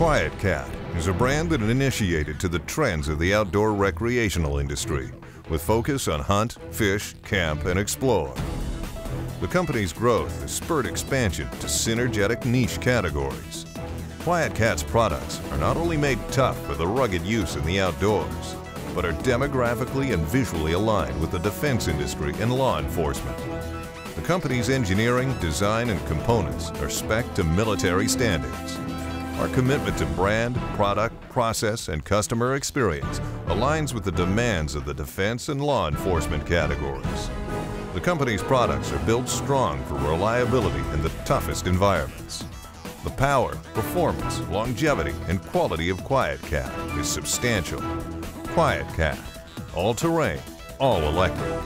QuietKat is a brand that initiated to the trends of the outdoor recreational industry with focus on hunt, fish, camp, and explore. The company's growth has spurred expansion to synergetic niche categories. QuietKat's products are not only made tough for the rugged use in the outdoors, but are demographically and visually aligned with the defense industry and law enforcement. The company's engineering, design, and components are spec to military standards. Our commitment to brand, product, process, and customer experience aligns with the demands of the defense and law enforcement categories. The company's products are built strong for reliability in the toughest environments. The power, performance, longevity, and quality of QuietKat is substantial. QuietKat, all-terrain, all-electric.